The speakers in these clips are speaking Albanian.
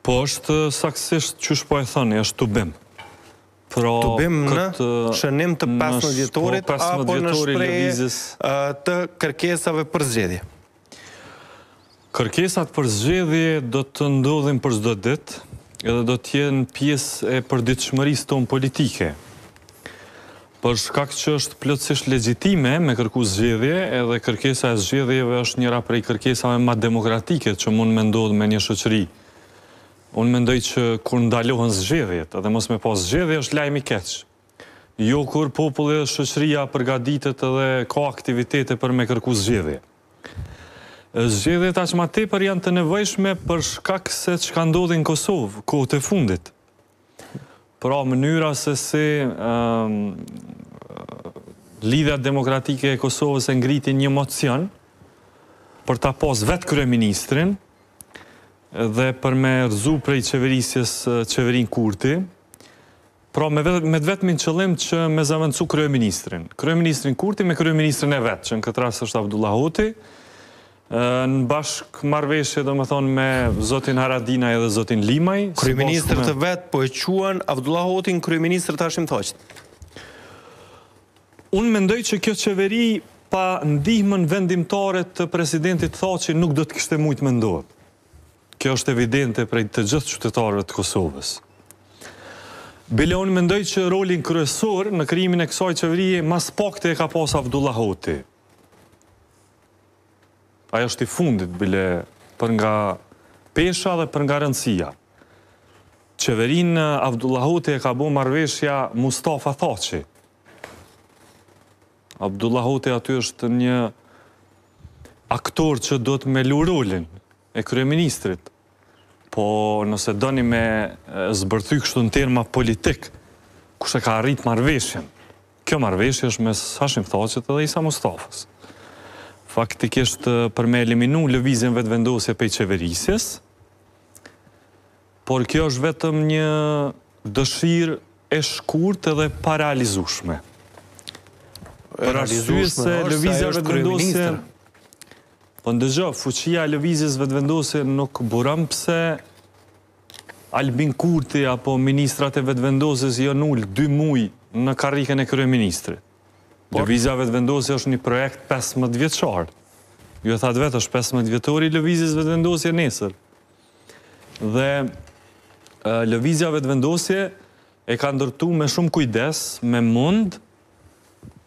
Po është saksisht qysh po e thëni, është tubim. Pra, tubim në shënim të 15 vjetorit, po, apo në shprehje të kërkesave për zgjedhje? Kërkesat për zgjedhje do të ndodhin për çdo ditë, edhe do të jenë pjesë e përditshmërisë tonë politike. Për shkak që është plotësisht legjitime me kërku zgjedhje, edhe kërkesa e zgjedhjeve është njëra prej kërkesave ma demokratike që mund me ndodhë në një shoqëri. Unë mendoj që kur ndalohen zgjedhjet, edhe mos me pas zgjedhje është lajm i keq. Jo kur populli dhe shoqëria përgatitet edhe ka aktivitete për me kërku zgjedhje. Zgjedhjet aq ma tepër janë të nevojshme për shkak se çka ndodhi në Kosovë kohët e fundit. Pra mënyra se si Lidhja Demokratike e Kosovës e ngriti një mocion për ta pos vetë kryeministrin dhe për me rëzu prej qeverisjes qeverinë Kurti, pra me të vetmin qëllim që me zavendësu kryeministrin. Kryeministrin Kurti me kryeministrin e vet, që në këtë rast është Avdullah Hoti, Në bashkëmarrëveshje domethënë me zotin Haradinaj dhe zotin Limaj, së bashku me- Kryeministër të vet po e quan Avdullah Hotin kryeministër të Hashim Thaçit. Unë mendoj që kjo qeveri pa ndihmën vendimtare të presidentit Thaçi nuk do të kishte mujtë me ndodhë. Kjo është evidente prej të gjithë qytetarëve të Kosovës. Bile unë mendoj që rolin kryesor në krijimin e kësaj qeverie ma s'pakti e ka pas Avdullah Hoti. Ai është i fundit, bile për nga pesha dhe për nga rëndësia. Qeverinë Avdullah Hoti e ka bo marrëveshja Mustafa Thaçi. Avdullah Hoti aty është një aktor që duhet me lu rolin e kryeministrit. Po nëse doni me zbërthy kështu në terma politik, kush e ka arrit marrëveshjen? Kjo marrëveshje është mes Hashim Thaçit dhe Isa Mustafës. Faktikisht për me eliminu Lëvizjen Vetëvendosje pej qeverisjes, por kjo është vetëm një dëshirë e shkurt edhe e parealizushme. Për arsye se Lëvizja Vetëvendosje... Po ndëgjo, fuqia e lëvizjes vetëvendosje nuk buron pse Albin Kurti apo ministrat e vetëvendosjes jon ul dy muj në karrigen e kryeministrit. Lëvizja vetëvendosje është një projekt 15 vjeçar. Ju e thatë vetë është 15 vjetori i lëvizjes vetëvendosje nesër. Dhe lëvizja vetëvendosje e ka ndërtu me shumë kujdes, me mund,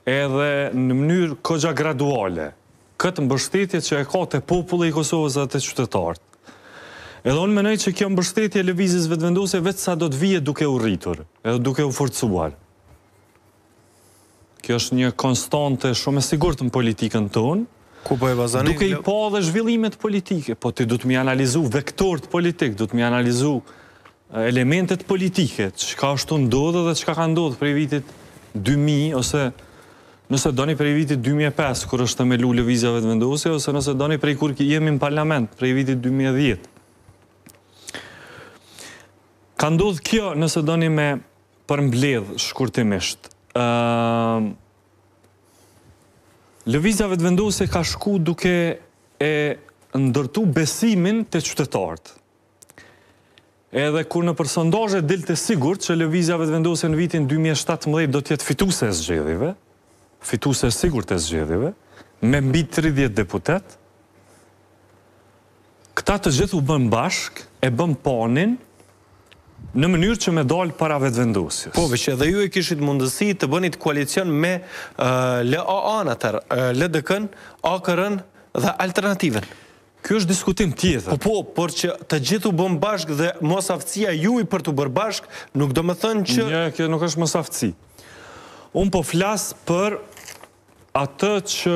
edhe në mënyrë koxha graduale, këtë mbështetje që e ka te populli i Kosovës dhe te qytetarët. Edhe unë mendoj që kjo mbështetje e Lëvizjes Vetëvendosje veç sa do të vijë duke u rritur, edhe duke u forcuar. Kjo është një konstante shumë e sigurt në politikën tonë, Ku po e bazoni? Duke i pa edhe zhvillimet politike, po ti duhet me i analizu vektorët politikë, duhet me i analizu elementet politike, çka asht tu ndodhë dhe çka ka ndodhë prej vitit 2000, ose nëse doni prej vitit 2005, kur është themelu Lëvizja Vetëvendosje, ose nëse doni prej kur jemi në parlament, prej vitit 2010. Ka ndodhë kjo nëse doni me përmbledhë shkurtimisht. Lëvizja Vetëvendosje ka shku duke e ndërtu besimin te qytetarët. Edhe kur nëpër sondazhe dilte e sigurt që Lëvizja Vetëvendosje në vitin dy mijë e shtatëmbëdhjetë do të jetë fituese e zgjedhjeve, fituese e sigurt e zgjedhjeve, me mbi tridhjetë deputetë, këta të gjithë u bënë bashkë, e bënë PAN-in, në mënyrë që me dalë para Vetëvendosjes. Po, veçse edhe ju e kishit mundësi të bënit koalicion me LAA-në atëherë, LDK-në, AKR-në dhe Alternativën. Ky është diskutim tjetër. Po po, por që të gjithë u bënë bashkë dhe mosaftësia juj për t'u bërë bashkë, nuk do të thotë që... Jo, kjo nuk është mosaftësi. Unë po flas për atë që...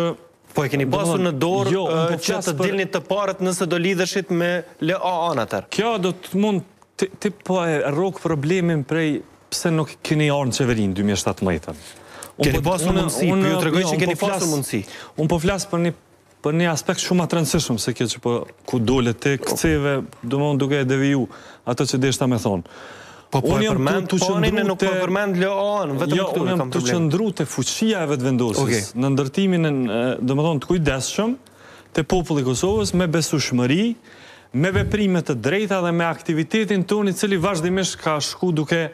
Po e keni pasur në dorë jo, po që të dilni të parët nëse do lidheshit me LAA-në atëherë. Kjo do të mund ti po e rrok problemin prej pse nuk keni ardhë në qeveri në 2017-ën. Keni po- pasur mundësi, për po ju tregoj që po keni pasur mundësi. Unë po flas për një Për një aspekt shumë ma të rëndësishëm se kjo që po ku dole ti, po. ktheve, domethonë duke e deviju ato që deshta me thonë. Po po e përmend. Du qëndru te... Nuk po e përmend LAA-në, vetëm jo, këtu e kam problem. Jo, du qëndru te fuqia e Vetëvendosjes, okay. në ndërtimin, domethonë, të kujdesshëm, te populli i Kosovës, me besueshmëri, me veprime të drejta dhe me aktivitetin tonë i cili vazhdimisht ka shku duke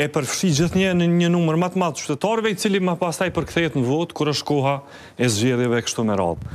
e përfshi gjithnjë një numër ma të madh të qytetarëve i cili më pastaj përkthehet në votë kur është koha e zgjedhjeve e kështu me radhë.